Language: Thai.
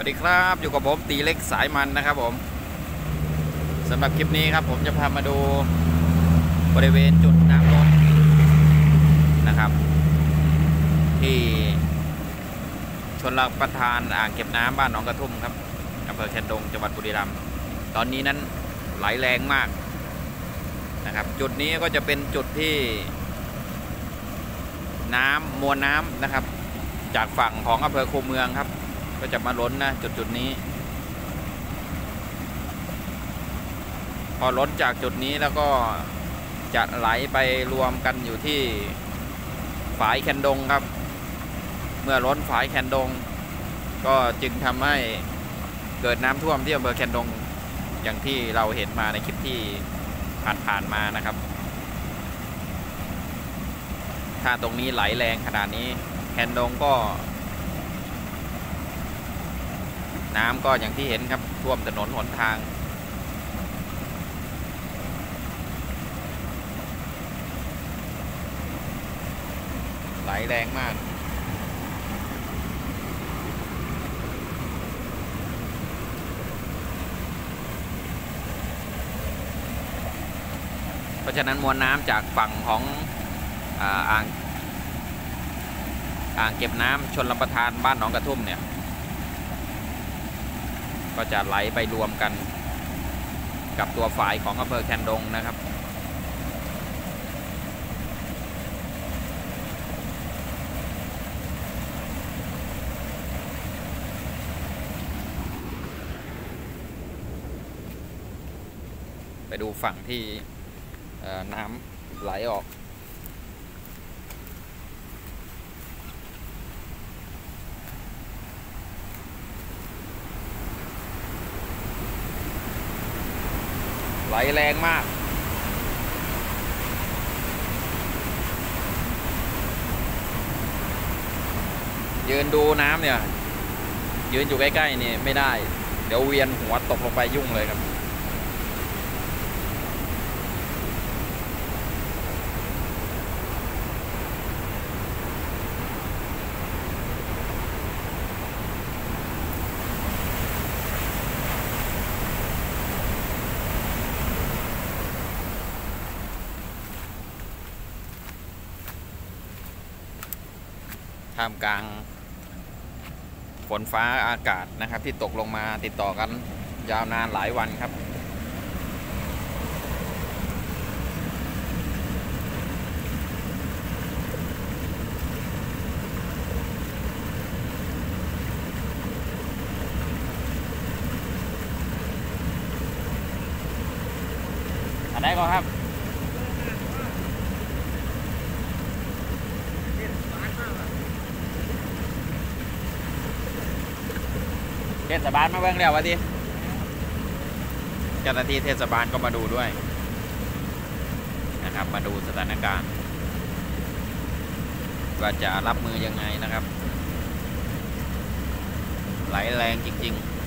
วัสดีครับอยู่กับผมตีเล็กสายมันนะครับผมสำหรับคลิปนี้ครับ ผมจะพามาดูบริเวณจุดน้ำล้นนะครับ ที่ชนรับประทานอ่างเก็บน้ำบ้านหนองกระทุ่มครับอำเภอแคนดงจังหวัดบุรีรัมย์ตอนนี้นั้นไหลแรงมากนะครับ จุดนี้ก็จะเป็นจุดที่ น้ำมวลน้ำนะครับ จากฝั่งของอำเภอคูเมืองครับ ก็จะมาล้นนะจุดจุดนี้ พอล้นจากจุดนี้แล้วก็จะไหลไปรวมกันอยู่ที่ฝายแคนดงครับ เมื่อล้นฝายแคนดง ก็จึงทำให้เกิดน้ำท่วมที่อำเภอแคนดงอย่างที่เราเห็นมาในคลิปที่ผ่านๆมานะครับ ถ้าตรงนี้ไหลแรงขนาดนี้แคนดงก็ น้ำก็อย่างที่เห็นครับท่วมถนนหนทาง ไหลแรงมากเพราะฉะนั้นมวลน้ำจากฝั่งของอ่างอ่างเก็บน้ำชนลำประทานบ้านหนองกระทุ่มเนี่ย ก็จะไหลไปรวมกันกับตัวฝายของอำเภอแคนดงนะครับ ไปดูฝั่งที่น้ำไหลออก ไหลแรงมาก ยืนดูน้ำเนี่ย ยืนอยู่ใกล้ๆนี่ไม่ได้ เดี๋ยวเวียนหัวตกลงไปยุ่งเลยครับ ท่ามกลางฝนฟ้าอากาศนะครับ ที่ตกลงมาติดต่อกันยาวนานหลายวันครับ อันไหนก่อนครับ เทศบาลมาเบิ่งแล้ววะดิเจ้าหน้าที่เทศบาลก็มาดูด้วยนะครับ มาดูสถานการณ์ว่าจะรับมือยังไงนะครับ ไหลแรงจริง ๆ